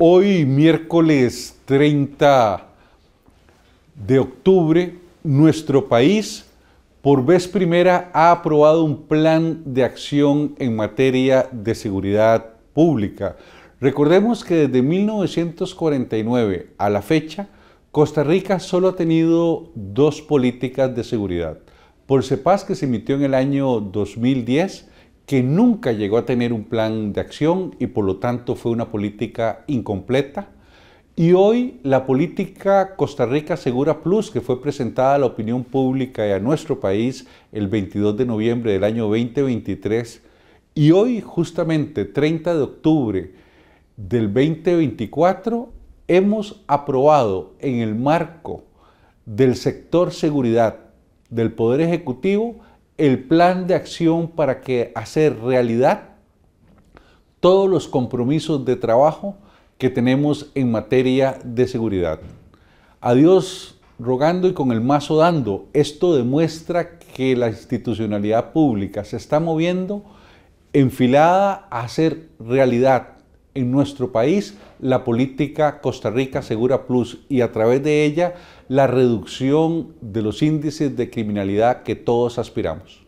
Hoy, miércoles 30 de octubre, nuestro país por vez primera ha aprobado un plan de acción en materia de seguridad pública. Recordemos que desde 1949 a la fecha, Costa Rica solo ha tenido dos políticas de seguridad. Por CEPAS que se emitió en el año 2010 que nunca llegó a tener un plan de acción y por lo tanto fue una política incompleta. Y hoy la política Costa Rica Segura Plus, que fue presentada a la opinión pública y a nuestro país el 22 de noviembre del año 2023, y hoy justamente 30 de octubre del 2024, hemos aprobado en el marco del sector seguridad del Poder Ejecutivo el plan de acción para que hacer realidad todos los compromisos de trabajo que tenemos en materia de seguridad. A Dios rogando y con el mazo dando, esto demuestra que la institucionalidad pública se está moviendo enfilada a hacer realidad en nuestro país la política Costa Rica Segura Plus y a través de ella la reducción de los índices de criminalidad que todos aspiramos.